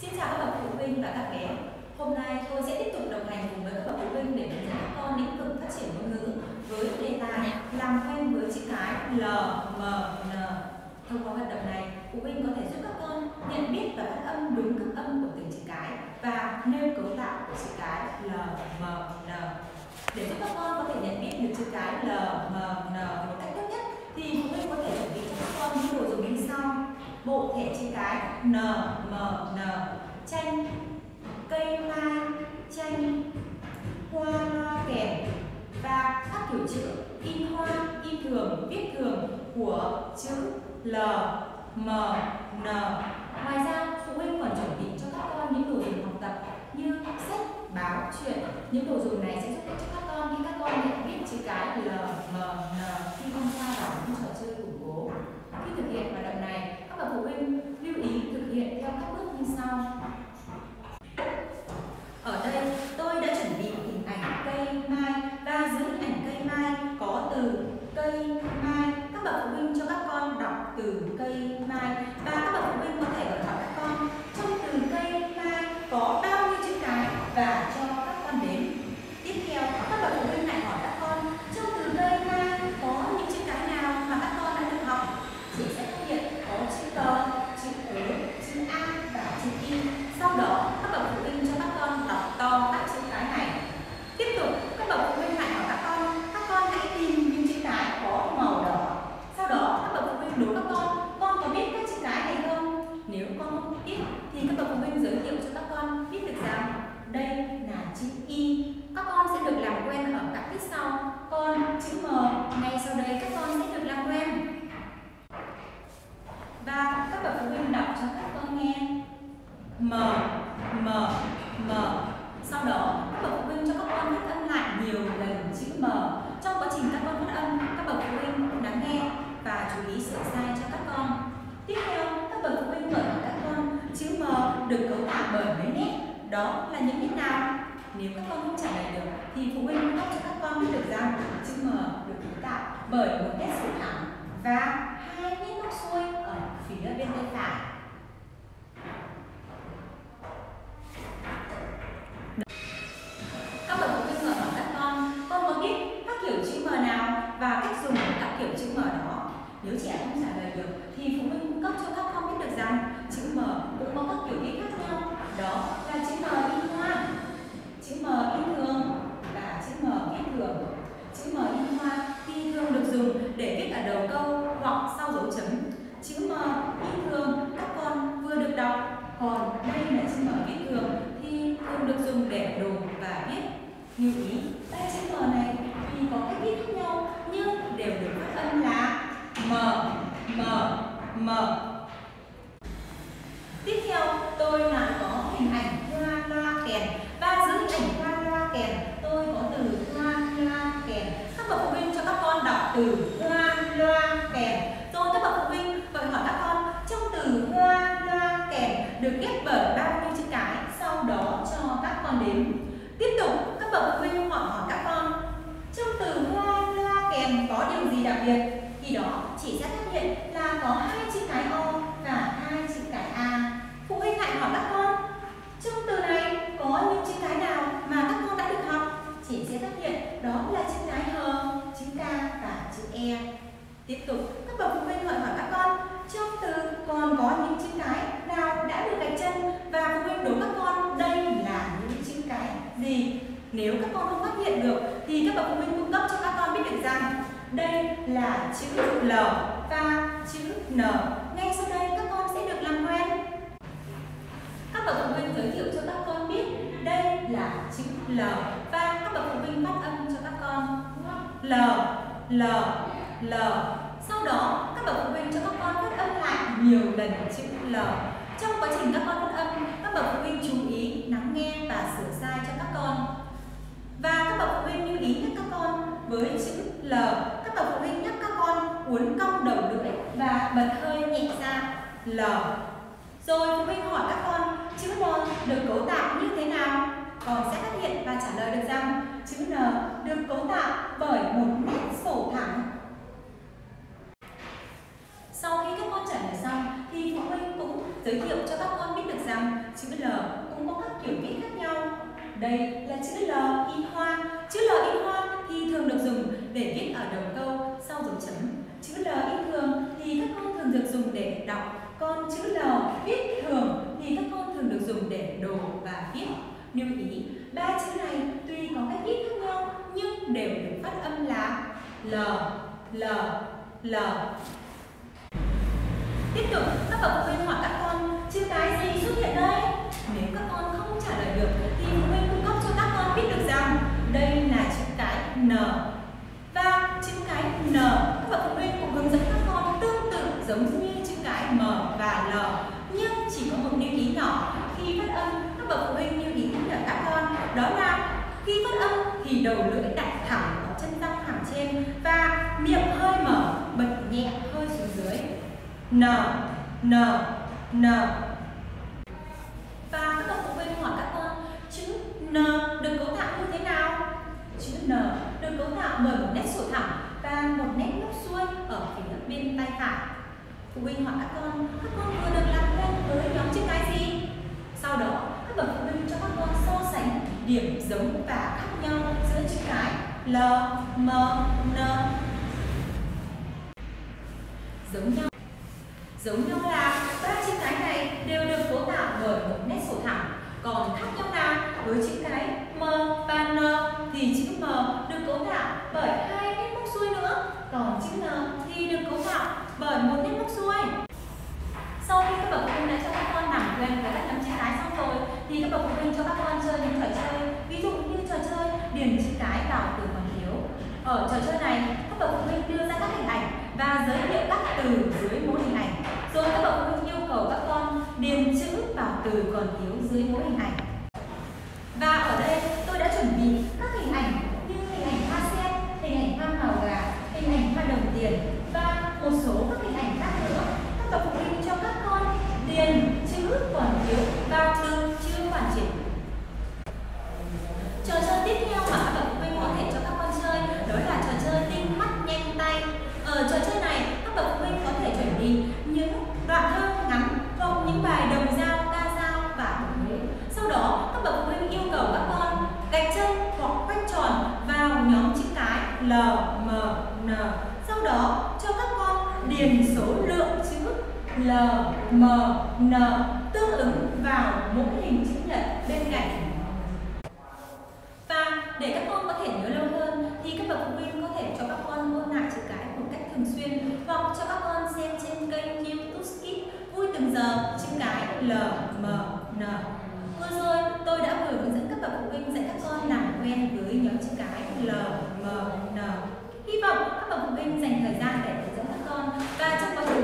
Xin chào các bậc phụ huynh và các bé. Hôm nay tôi sẽ tiếp tục đồng hành cùng với các bậc phụ huynh để hướng dẫn các con lĩnh vực phát triển ngôn ngữ với đề tài làm quen với chữ cái L, M, N. Thông qua hoạt động này, phụ huynh có thể giúp các con nhận biết và phát âm đúng các âm của từng chữ cái và nêu cấu tạo của chữ cái L, M, N. Để giúp các con có thể nhận biết được chữ cái L, M, N một cách tốt nhất thì phụ huynh có thể chuẩn bị cho các con những đồ dùng bộ thẻ chữ cái N, M, N, tranh, cây hoa tranh, hoa loa kèn và các kiểu chữ in hoa, in thường, viết thường của chữ L, M, N. Ngoài ra, phụ huynh còn chuẩn bị cho các con những đồ dùng học tập như sách, báo, truyện. Những đồ dùng này sẽ giúp cho các con khi các con nhận biết chữ cái L, M, N khi tham gia vào những trò chơi củng cố. Khi thực hiện hoạt động này, các bậc phụ huynh lưu ý thực hiện theo các bước như sau. Ở đây, tôi đã chuẩn bị hình ảnh cây mai và dưới hình ảnh cây mai có từ cây mai. Các bậc phụ huynh cho các con đọc từ cây mai và các bậc phụ huynh có thể hỏi các con trong từ cây mai có bao nhiêu chữ cái và cho các con đếm. Tiếp theo, các bậc phụ huynh lại hỏi các con trong từ cây mai có những chữ cái nào mà các con đã được học. Chị sẽ phát hiện có chữ tờ, chữ ớ, chữ a và chữ y. Sau đó, các bậc phụ huynh cho các con đọc to các chữ cái này. Tiếp tục, các bậc phụ huynh lại hỏi các con, các con hãy tìm những chữ cái có màu đỏ. Sau đó, các bậc phụ huynh đố các con, con có biết các chữ cái này không? Nếu con không biết, thì các bậc phụ huynh giới thiệu cho các con biết được rằng đây là chữ y. Các con sẽ được làm quen ở các tiết sau. Còn chữ m, ngay sau đây các con sẽ được làm quen. Và các bậc phụ huynh đọc cho các con nghe. M, M, M. Sau đó, các bậc phụ huynh cho các con phát âm lại nhiều lần chữ M. Trong quá trình các con phát âm, các bậc phụ huynh cũng lắng nghe và chú ý sửa sai cho các con. Tiếp theo, các bậc phụ huynh hỏi các con chữ M được cấu tạo bởi mấy nét. Đó là những nét nào? Nếu các con không trả lời được thì phụ huynh cấp cho các con biết được rằng chữ M được cấu tạo bởi một nét sụt thẳng và hai nét móc xuôi ở phía bên tay phải. Các bậc phụ huynh hỏi các con, con có biết các kiểu chữ M nào và cách dùng của các kiểu chữ M đó? Nếu trẻ không trả lời được thì phụ huynh cung cấp cho các con biết được rằng chữ M cũng có các kiểu viết khác nhau. Đó là chữ M in hoa, chữ M in thường và chữ M viết thường. Chữ M in hoa khi thường được dùng để viết ở đầu câu hoặc sau dấu chấm. Chữ M in thường các con vừa được đọc, còn đây là chữ M viết thường thì thường được dùng để đồ và viết. như ý, ba chữ M này thì có cách viết khác nhau nhưng đều được phát âm là M, M, M. Tiếp theo, tôi là có hình ảnh hoa loa kèn và dưới hình ảnh hoa loa kèn tôi có từ hoa loa kèn. Các bậc phụ huynh cho các con đọc từ hoa loa kèn. Rồi các bậc phụ huynh gọi hỏi các con trong từ hoa loa kèn được ghép bởi bao nhiêu chữ cái, sau đó cho các con đếm. Tiếp tục, các bậc phụ huynh hỏi hỏi các con trong từ hoa loa kèn có điều gì đặc biệt? Khi đó chị sẽ phát hiện là có hai chữ cái O và hai chữ cái A. Phụ huynh lại hỏi các con trong từ này có những chữ cái nào mà các con đã được học? Chị sẽ phát hiện đó là chữ cái H, chữ K và chữ E. Tiếp tục, các bậc phụ huynh hỏi hỏi các con trong từ còn có những chữ cái nào đã được gạch chân và phụ huynh đố các con đây là những chữ cái gì? Nếu các con không phát hiện được thì các bậc phụ huynh cung cấp cho các con biết được rằng đây là chữ L và chữ N. Ngay sau đây các con sẽ được làm quen. Các bậc phụ huynh giới thiệu cho các con biết đây là chữ L và các bậc phụ huynh phát âm cho các con L, L, L. Sau đó các bậc phụ huynh cho các con phát âm lại nhiều lần chữ L. Trong quá trình các con phát âm, các bậc phụ huynh chú ý lắng nghe và sửa sai cho các con. Và các bậc phụ huynh lưu ý nhắc các con với chữ L, các bậc phụ huynh nhắc các con uốn cong đầu lưỡi và bật hơi nhẹ ra L. Rồi phụ huynh hỏi các con, chữ N được cấu tạo như thế nào? Con sẽ phát hiện và trả lời được rằng, chữ N được cấu tạo bởi một nét sổ thẳng. Sau khi các con trả lời xong, thì phụ huynh cũng giới thiệu cho các con biết được rằng chữ L cũng có các kiểu viết khác nhau. Đây là chữ L in hoa. Chữ L in hoa thì thường được dùng để viết ở đầu câu sau dấu chấm. Chữ L in thường thì các con thường được dùng để đọc. Còn chữ L viết thường thì các con thường được dùng để đồ và viết. Lưu ý, ba chữ này tuy có cách viết khác nhau nhưng đều được phát âm là L, L, L. Tiếp tục, các bậc phụ huynh hỏi các con chữ cái gì xuất hiện đây? Thì đầu lưỡi đặt thẳng ở chân răng thẳng trên và miệng hơi mở, bật nhẹ hơi xuống dưới. N, N, N. Và các bậc phụ huynh hỏi các con chữ N được cấu tạo như thế nào? Chữ N được cấu tạo bởi một nét sổ thẳng và một nét móc xuôi ở phía bên tay phải. Phụ huynh hỏi các con, các con vừa được làm quen với nhóm chữ cái gì? Sau đó, bậc phụ huynh cho các con so sánh điểm giống và khác nhau giữa chữ cái L, M, N. Giống nhau Giống nhau là ba chữ cái này đều được cấu tạo bởi một nét sổ thẳng. Còn khác nhau là với chữ cái M và N thì chữ M được cấu tạo bởi hai nét móc xuôi nữa. Còn chữ N thì được cấu tạo bởi một nét móc xuôi. Sau khi các bậc phụ huynh đã cho các con làm quen với các nhóm chữ cái xong rồi thì các bậc phụ huynh cho các con chơi những trò chơi ví dụ như trò chơi điền chữ cái vào từ còn thiếu. Ở trò chơi này, các bậc phụ huynh đưa ra các hình ảnh và giới thiệu các từ L, M, N tương ứng vào mỗi hình chữ nhật bên cạnh. Và để các con có thể nhớ lâu hơn thì các bậc phụ huynh có thể cho các con ôn lại chữ cái một cách thường xuyên hoặc cho các con xem trên kênh YouTube Kids vui từng giờ chữ cái L, M, N. Vừa rồi tôi đã vừa hướng dẫn các bậc phụ huynh dạy các con làm quen với nhóm chữ cái L, M, N. Hy vọng các bậc phụ huynh dành thời gian để hướng dẫn các con và trong quá trình